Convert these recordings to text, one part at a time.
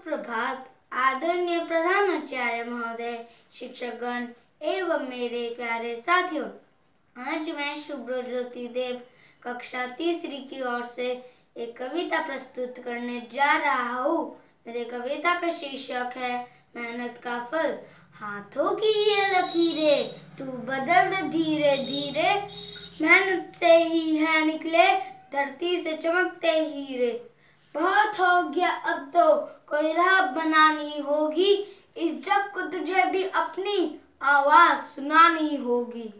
सुप्रभात। आदरणीय प्रधानाचार्य महोदय, शिक्षकगण, एवं मेरे प्यारे साथियों, आज मैं शुभ्र ज्योति देव, कक्षा तीसरी की ओर से एक कविता प्रस्तुत करने जा रहा हूँ। मेरे कविता का शीर्षक है, मेहनत का फल। हाथों की ये लकीरें, तू बदल धीरे धीरे। मेहनत से ही है निकले, धरती से चमकते हीरे। बहुत हो गया, अब तो कोई राह बनानी होगी। इस जग को तुझे भी अपनी आवाज़ सुनानी होगी।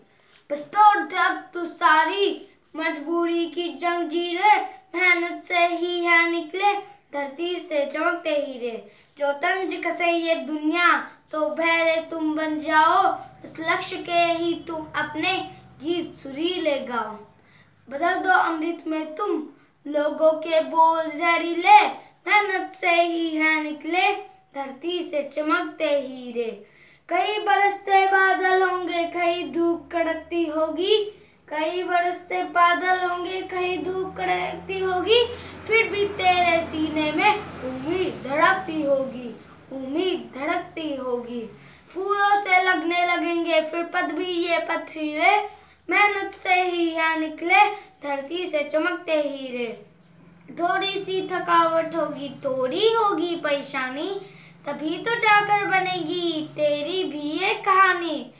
बस तोड़ दे अब तू सारी मजबूरी की जंजीरें मेहनत से ही है निकले, धरती से चमकते हीरे। जो तंज कसे ये दुनिया तो बहरे तुम बन जाओ। उस लक्ष्य के ही तुम अपने गीत सुरीले गाओ। बदल दो अमृत में तुम लोगों के बोल जहरीले मेहनत से ही है निकले, धरती से चमकते हीरे कई बरसते बादल होंगे कहीं धूप कड़कती होगी। कई बरसते बादल होंगे कहीं धूप कड़कती होगी। फिर भी तेरे सीने में उम्मीद धड़कती होगी, उम्मीद धड़कती होगी। फूलों से लगने लगेंगे, फिर पद भी ये पथरीले। मेहनत से ही यहाँ निकले धरती से चमकते हीरे। थोड़ी सी थकावट होगी, थोड़ी होगी परेशानी, तभी तो जाकर बनेगी तेरी भी ये कहानी।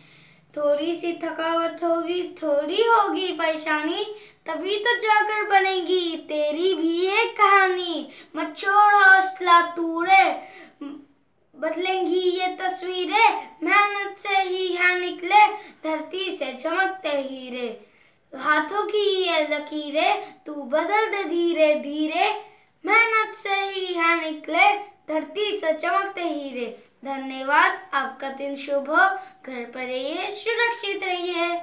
थोड़ी सी थकावट होगी, थोड़ी होगी परेशानी, तभी तो जाकर बनेगी तेरी भी ये कहानी। मत छोड़ हौसला तूड़े बदलेंगी ये तस्वीरें। मेहनत से ही है निकले, धरती से चमकते हीरे। हाथों की ये लकीरें तू बदल दे धीरे धीरे। मेहनत से ही है निकले, धरती से चमकते हीरे। धन्यवाद, आपका दिन शुभ हो। घर पर रहिए सुरक्षित रहिए।